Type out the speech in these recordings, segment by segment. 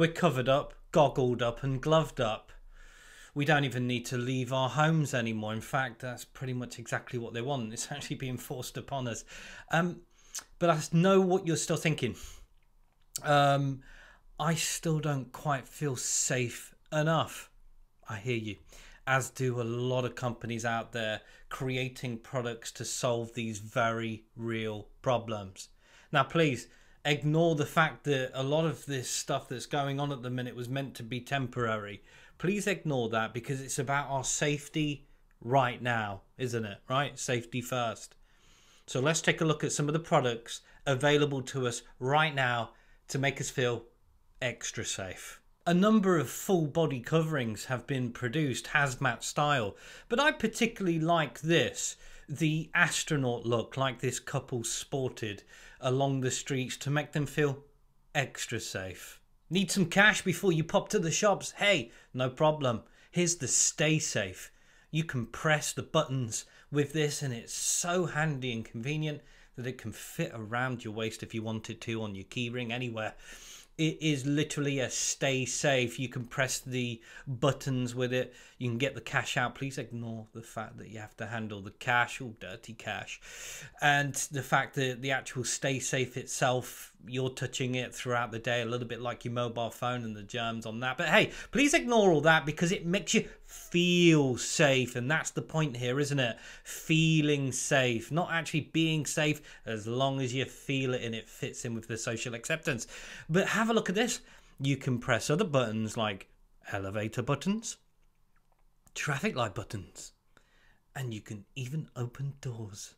We're covered up, goggled up, and gloved up. We don't even need to leave our homes anymore. In fact, that's pretty much exactly what they want. It's actually being forced upon us. Um, but I know what you're still thinking. Um, I still don't quite feel safe enough. I hear you, as do a lot of companies out there creating products to solve these very real problems. Now, please ignore the fact that a lot of this stuff that's going on at the minute was meant to be temporary. Please ignore that because it's about our safety right now, isn't it? Right? Safety first. So let's take a look at some of the products available to us right now to make us feel extra safe. A number of full body coverings have been produced hazmat style, but I particularly like this the astronaut look like this couple sported along the streets to make them feel extra safe. Need some cash before you pop to the shops? Hey, no problem. Here's the Stay Safe. You can press the buttons with this, and it's so handy and convenient that it can fit around your waist if you wanted to on your keyring anywhere it is literally a stay safe. You can press the buttons with it. You can get the cash out. Please ignore the fact that you have to handle the cash, all dirty cash, and the fact that the actual stay safe itself, you're touching it throughout the day, a little bit like your mobile phone and the germs on that. But hey, please ignore all that because it makes you feel safe, and that's the point here, isn't it? Feeling safe, not actually being safe, as long as you feel it and it fits in with the social acceptance. But have a look at this. You can press other buttons like elevator buttons, traffic light buttons, and you can even open doors.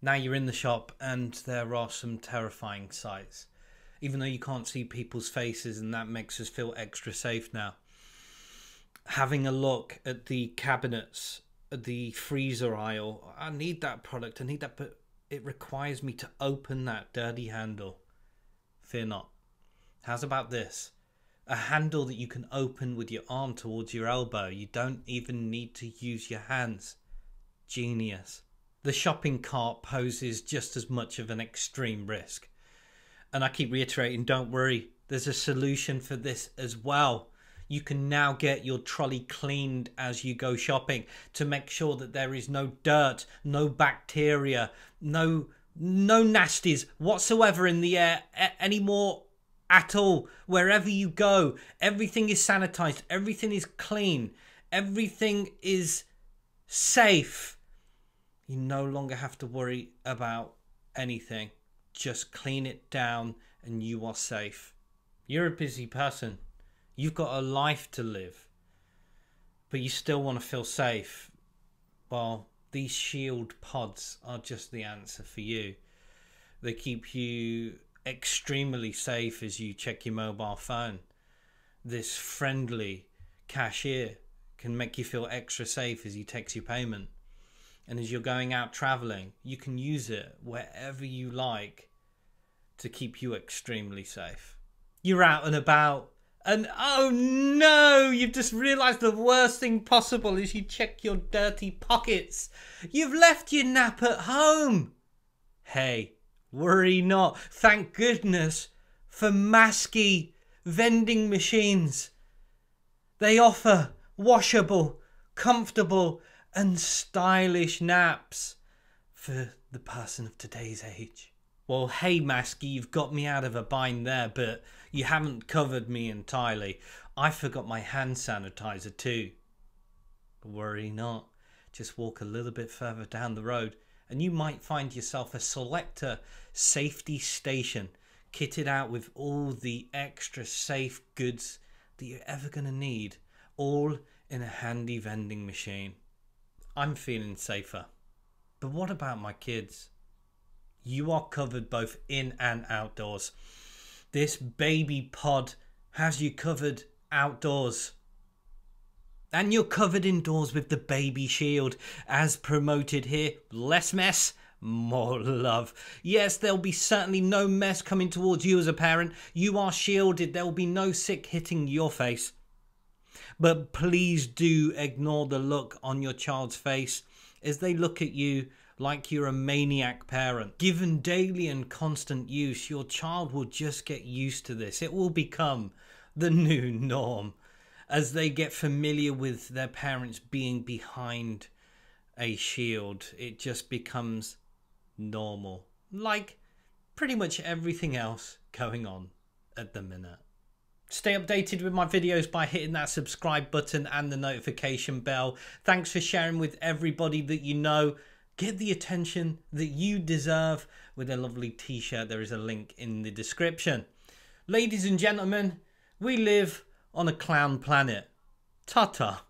Now you're in the shop and there are some terrifying sights. Even though you can't see people's faces and that makes us feel extra safe now. Having a look at the cabinets, at the freezer aisle, I need that product, I need that, but it requires me to open that dirty handle. Fear not. How's about this? A handle that you can open with your arm towards your elbow. You don't even need to use your hands. Genius. The shopping cart poses just as much of an extreme risk. And I keep reiterating don't worry, there's a solution for this as well. You can now get your trolley cleaned as you go shopping to make sure that there is no dirt, no bacteria, no no nasties whatsoever in the air anymore at all. Wherever you go, everything is sanitized, everything is clean, everything is safe. You no longer have to worry about anything. Just clean it down and you are safe. You're a busy person. You've got a life to live. But you still want to feel safe. Well, these shield pods are just the answer for you. They keep you extremely safe as you check your mobile phone. This friendly cashier can make you feel extra safe as he takes your payment. And as you're going out traveling, you can use it wherever you like to keep you extremely safe. You're out and about, and oh no, you've just realised the worst thing possible is you check your dirty pockets. You've left your nap at home. Hey, Worry not. Thank goodness for Masky vending machines. They offer washable, comfortable, and stylish naps for the person of today's age. Well, hey, Masky, you've got me out of a bind there, but you haven't covered me entirely. I forgot my hand sanitizer too. Worry not. Just walk a little bit further down the road and you might find yourself a selector safety station kitted out with all the extra safe goods that you're ever going to need, all in a handy vending machine. I'm feeling safer. But what about my kids? You are covered both in and outdoors. This baby pod has you covered outdoors. And you're covered indoors with the baby shield, as promoted here. Less mess, more love. Yes, there'll be certainly no mess coming towards you as a parent. You are shielded. There will be no sick hitting your face. But please do ignore the look on your child's face as they look at you like you're a maniac parent. Given daily and constant use, your child will just get used to this. It will become the new norm as they get familiar with their parents being behind a shield. It just becomes normal, like pretty much everything else going on at the minute. Stay updated with my videos by hitting that subscribe button and the notification bell. Thanks for sharing with everybody that you know. Get the attention that you deserve with a lovely t-shirt. There is a link in the description. Ladies and gentlemen, we live on a clown planet. Ta-ta.